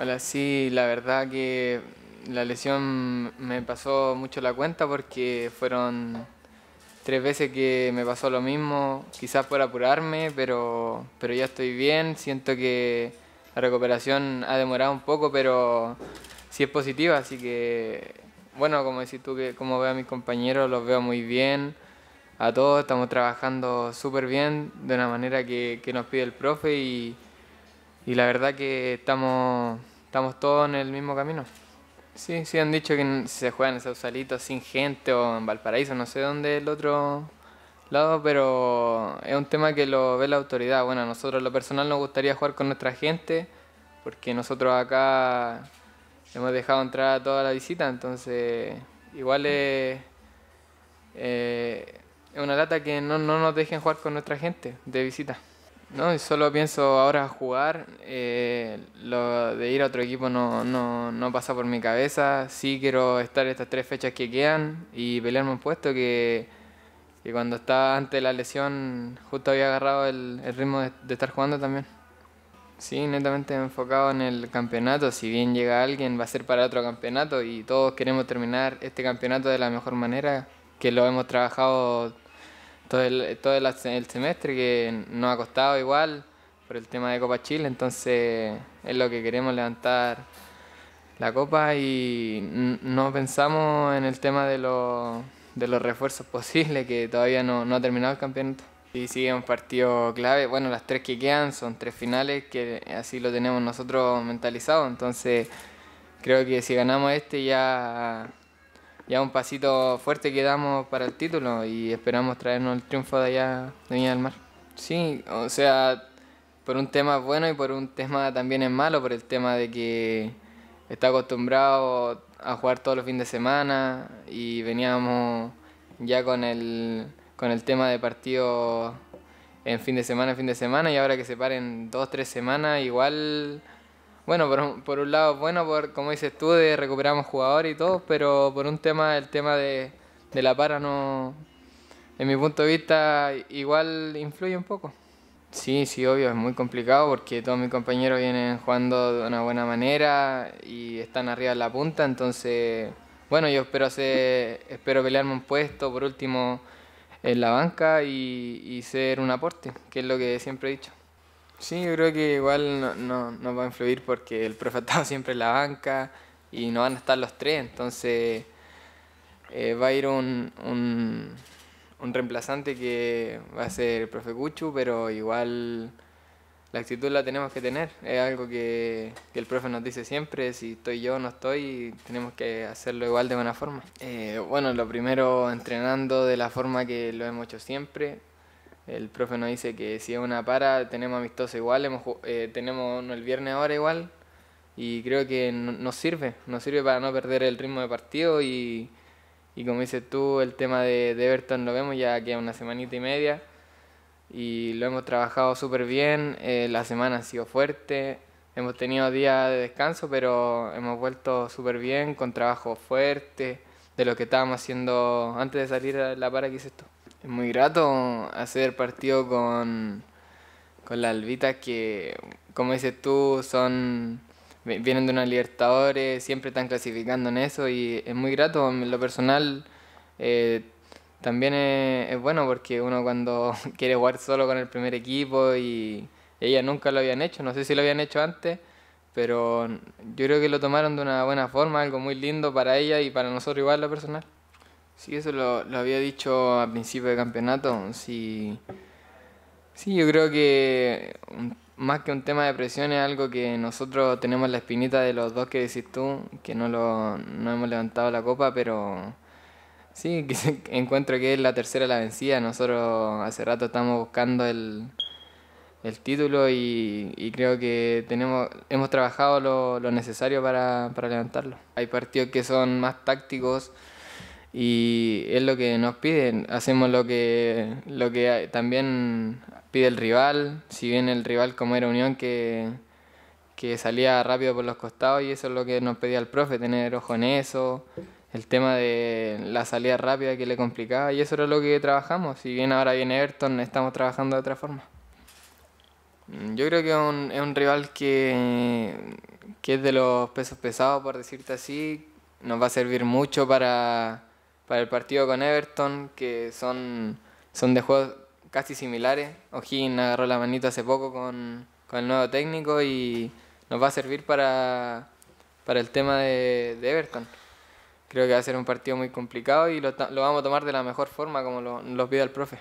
Hola, sí, la verdad que la lesión me pasó mucho la cuenta porque fueron tres veces que me pasó lo mismo, quizás por apurarme, pero, pero ya estoy bien, siento que la recuperación ha demorado un poco, pero sí es positiva, así que bueno, como decís tú, que como veo a mis compañeros, los veo muy bien, a todos estamos trabajando súper bien, de una manera que, que nos pide el profe y y la verdad que estamos, estamos todos en el mismo camino. Sí, sí han dicho que se juega en Sausalito sin gente o en Valparaíso, no sé dónde el otro lado, pero es un tema que lo ve la autoridad. Bueno, a nosotros lo personal nos gustaría jugar con nuestra gente, porque nosotros acá hemos dejado entrar a toda la visita, entonces igual es, eh, es una lata que no, no nos dejen jugar con nuestra gente de visita. No, solo pienso ahora jugar. Eh, lo de ir a otro equipo no, no, no, pasa por mi cabeza. Sí quiero estar estas tres fechas que quedan y pelearme un puesto que, que cuando estaba antes de la lesión justo había agarrado el, el ritmo de, de, estar jugando también. Sí, netamente enfocado en el campeonato. Si bien llega alguien va a ser para otro campeonato y todos queremos terminar este campeonato de la mejor manera, que lo hemos trabajado todo el, todo el, semestre que nos ha costado igual por el tema de Copa Chile, entonces es lo que queremos levantar la Copa y no pensamos en el tema de, los, de los refuerzos posibles, que todavía no, no ha terminado el campeonato. Y sigue un partido clave, bueno, las tres que quedan son tres finales, que así lo tenemos nosotros mentalizado, entonces creo que si ganamos este ya ya un pasito fuerte que damos para el título y esperamos traernos el triunfo de allá de Viña del Mar. Sí, o sea, por un tema bueno y por un tema también es malo, por el tema de que está acostumbrado a jugar todos los fines de semana y veníamos ya con el, con el tema de partido en fin de semana, fin de semana y ahora que se paren dos, tres semanas igual bueno, por, por un lado, bueno, por, como dices tú, de recuperamos jugadores y todo, pero por un tema, el tema de, de la para no, en mi punto de vista, igual influye un poco. Sí, sí, obvio, es muy complicado porque todos mis compañeros vienen jugando de una buena manera y están arriba en la punta, entonces, bueno, yo espero hacer, espero pelearme un puesto, por último, en la banca y, y ser un aporte, que es lo que siempre he dicho. Sí, yo creo que igual no, no, va a influir porque el profe ha estado siempre en la banca y no van a estar los tres, entonces eh, va a ir un, un, un, reemplazante que va a ser el profe Cuchu, pero igual la actitud la tenemos que tener, es algo que, que el profe nos dice siempre, si estoy yo o no estoy, tenemos que hacerlo igual de buena forma. Eh, bueno, lo primero entrenando de la forma que lo hemos hecho siempre, el profe nos dice que si es una para, tenemos amistoso igual, eh, tenemos el viernes ahora igual, y creo que nos sirve, nos sirve para no perder el ritmo de partido y, como dices tú, el tema de, de Everton lo vemos ya que una semanita y media y lo hemos trabajado súper bien, eh, la semana ha sido fuerte, hemos tenido días de descanso, pero hemos vuelto súper bien, con trabajo fuerte, de lo que estábamos haciendo antes de salir a la para que hice esto. Muy grato hacer partido con, con las albitas que, como dices tú, son vienen de una Libertadores, siempre están clasificando en eso y es muy grato. En lo personal eh, también es, es, bueno porque uno cuando quiere jugar solo con el primer equipo y ellas nunca lo habían hecho, no sé si lo habían hecho antes, pero yo creo que lo tomaron de una buena forma, algo muy lindo para ella y para nosotros igual lo personal. Sí, eso lo, lo había dicho a principio de campeonato. Sí, sí, yo creo que más que un tema de presión es algo que nosotros tenemos la espinita de los dos que decís tú, que no, lo, no hemos levantado la copa, pero sí, que encuentro que es la tercera la vencida. Nosotros hace rato estamos buscando el, el título y, y, creo que tenemos, hemos trabajado lo, lo necesario para, para levantarlo. Hay partidos que son más tácticos y es lo que nos piden, hacemos lo que, lo que también pide el rival, si bien el rival como era Unión que, que salía rápido por los costados y eso es lo que nos pedía el profe, tener ojo en eso, el tema de la salida rápida que le complicaba y eso era lo que trabajamos, si bien ahora viene Everton estamos trabajando de otra forma. Yo creo que es un, es un rival que, que es de los pesos pesados, por decirte así, nos va a servir mucho para, para el partido con Everton, que son, son de juegos casi similares. O'Higgins agarró la manito hace poco con, con, el nuevo técnico y nos va a servir para, para el tema de, de, Everton. Creo que va a ser un partido muy complicado y lo, lo, vamos a tomar de la mejor forma, como lo, lo pide el profe.